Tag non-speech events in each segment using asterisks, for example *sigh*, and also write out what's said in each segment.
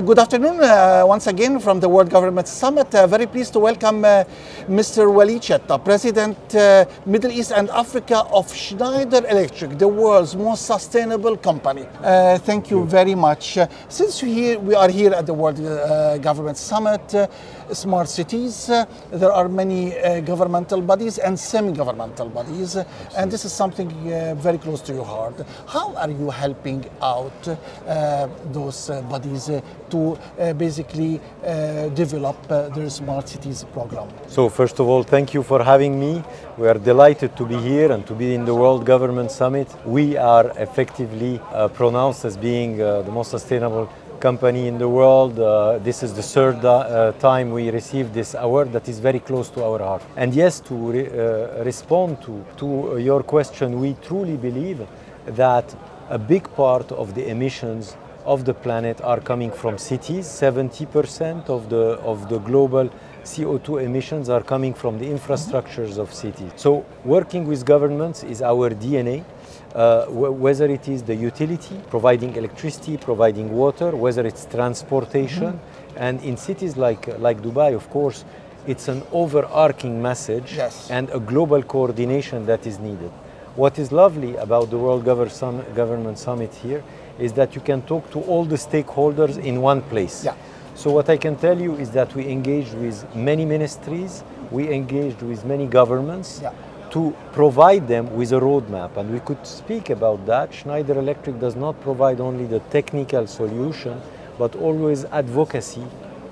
Uh, good afternoon uh, once again from the World Government Summit. Uh, very pleased to welcome uh, Mr. Walid President uh, Middle East and Africa of Schneider Electric, the world's most sustainable company. Uh, thank you very much. Uh, since we, here, we are here at the World uh, Government Summit, smart cities, there are many uh, governmental bodies and semi-governmental bodies, uh, and this is something uh, very close to your heart. How are you helping out uh, those bodies to uh, basically uh, develop uh, their smart cities program? So first of all, thank you for having me. We are delighted to be here and to be in the World Government Summit. We are effectively pronounced as being the most sustainable company in the world. Uh, this is the third uh, time we received this award that is very close to our heart. And yes, to re- uh, respond to, to your question, we truly believe that a big part of the emissions of the planet are coming from cities. 70% of the, of the global CO2 emissions are coming from the infrastructures of cities. So working with governments is our DNA. Uh, whether it is the utility, providing electricity, providing water, whether it's transportation, and in cities like, like Dubai, of course, it's an overarching message Yes. and a global coordination that is needed. What is lovely about the World Gover- Sum- Government Summit here is that you can talk to all the stakeholders in one place. Yeah. So what I can tell you is that we engaged with many ministries, we engaged with many governments Yeah. to provide them with a roadmap. And we could speak about that. Schneider Electric does not provide only the technical solution, but always advocacy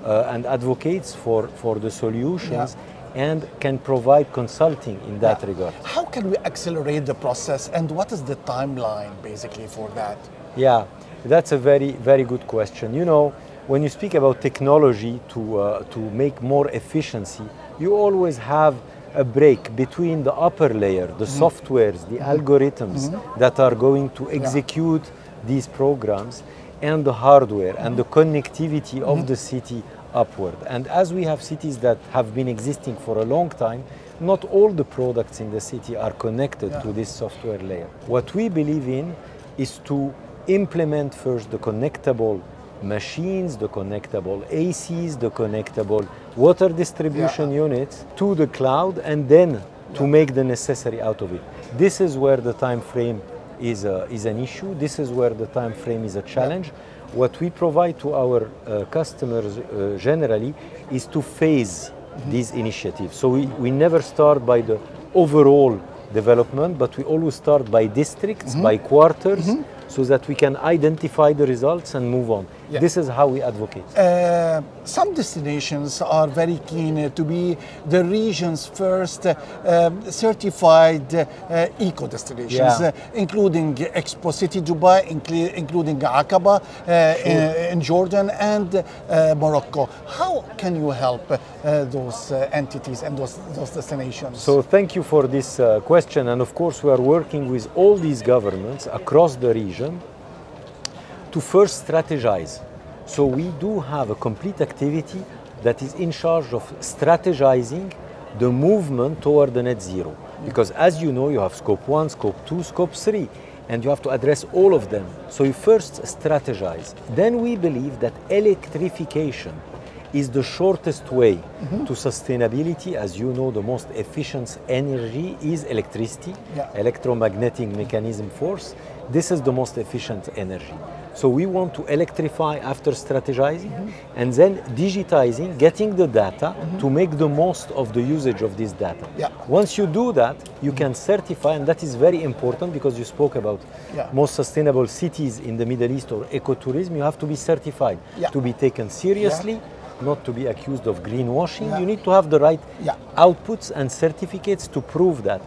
uh, and advocates for, for the solutions and can provide consulting in that regard. How can we accelerate the process and what is the timeline basically for that? Yeah, that's a very, very good question. You know, when you speak about technology to, uh, to make more efficiency, you always have a break between the upper layer, the mm-hmm. softwares, the mm-hmm. algorithms mm-hmm. that are going to execute these programs, and the hardware and the connectivity of the city upward. And as we have cities that have been existing for a long time, not all the products in the city are connected to this software layer. What we believe in is to implement first the connectable machines, the connectable ACs, the connectable water distribution units to the cloud and then to make the necessary out of it. This is where the time frame is, a, is an issue. This is where the time frame is a challenge. What we provide to our uh, customers uh, generally is to phase these initiatives. So we, we never start by the overall development, but we always start by districts, by quarters, so that we can identify the results and move on. Yeah. This is how we advocate. Uh, some destinations are very keen to be the region's first um, certified uh, eco destinations, Yeah. uh, including Expo City Dubai, inclu- including Aqaba uh, in, in Jordan and Morocco. How can you help uh, those uh, entities and those, those destinations? So thank you for this uh, question, and of course we are working with all these governments across the region to first strategize. So we do have a complete activity that is in charge of strategizing the movement toward the net zero. Because as you know, you have scope one, scope two, scope three, and you have to address all of them. So you first strategize. Then we believe that electrification is the shortest way mm-hmm. to sustainability. As you know, the most efficient energy is electricity, Yeah. electromagnetic mechanism force. This is the most efficient energy. So we want to electrify after strategizing mm-hmm. and then digitizing, getting the data to mm-hmm. make the most of the usage of this data. Yeah. Once you do that, you can certify, and that is very important because you spoke about Yeah. most sustainable cities in the Middle East or ecotourism. You have to be certified Yeah. to be taken seriously, not to be accused of greenwashing. Yeah. You need to have the right Yeah. outputs and certificates to prove that.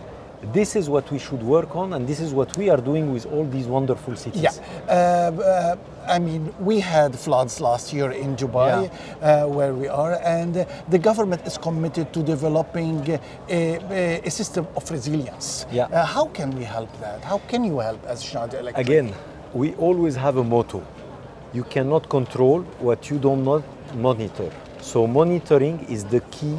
This is what we should work on, and this is what we are doing with all these wonderful cities. Yeah, uh, uh, I mean, we had floods last year in Dubai, Yeah. uh, where we are, and uh, the government is committed to developing a, a, a system of resilience. Yeah. Uh, how can we help that? How can you help as Schneider Electric? Again, we always have a motto. You cannot control what you do not monitor. So monitoring is the key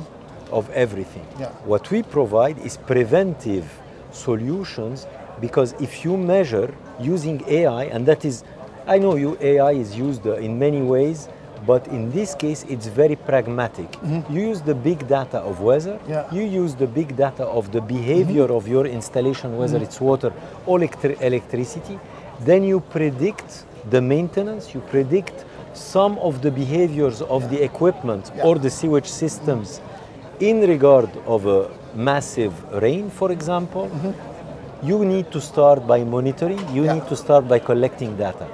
of everything. Yeah. What we provide is preventive solutions because if you measure using AI, and that is, I know you AI is used uh, in many ways, But in this case, it's very pragmatic. Mm-hmm. You use the big data of weather, Yeah. you use the big data of the behavior mm-hmm. of your installation, whether mm-hmm. it's water or electri- electricity, then you predict the maintenance, you predict some of the behaviors of the equipment Yeah. or the sewage systems in regard of a massive rain, for example. You need to start by monitoring, you Yeah. need to start by collecting data.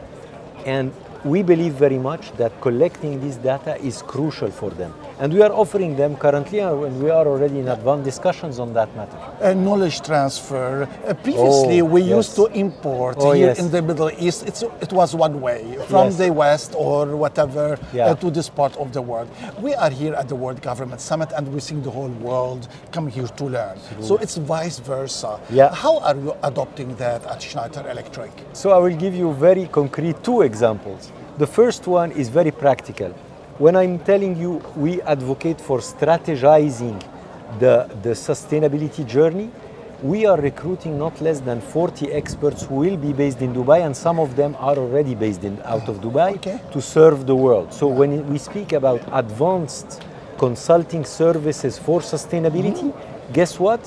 And we believe very much that collecting this data is crucial for them. And we are offering them currently, and we are already in advanced discussions on that matter. Uh, knowledge transfer. Uh, previously, Oh, we yes. used to import Oh, here yes. in the Middle East. It's, it was one way from Yes. the West or whatever Yeah. uh, to this part of the world. We are here at the World Government Summit and we see the whole world come here to learn. So it's vice versa. Yeah. How are you adopting that at Schneider Electric? So I will give you very concrete two examples. The first one is very practical. When I'm telling you we advocate for strategizing the, the sustainability journey, we are recruiting not less than 40 experts who will be based in Dubai, and some of them are already based in, out of Dubai Okay. to serve the world. So when we speak about advanced consulting services for sustainability, mm-hmm. guess what?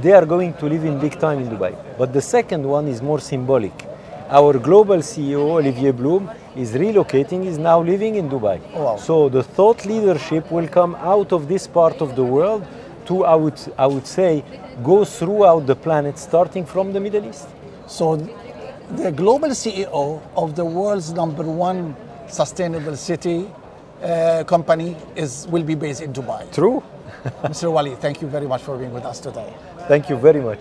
They are going to live in big time in Dubai. But the second one is more symbolic. Our global CEO, Olivier Blum, is relocating, is now living in Dubai. Wow. So the thought leadership will come out of this part of the world to, I would, I would say, go throughout the planet, starting from the Middle East. So the global CEO of the world's number one sustainable city uh, company is will be based in Dubai. True. *laughs* Mr. Wali, thank you very much for being with us today. Thank you very much.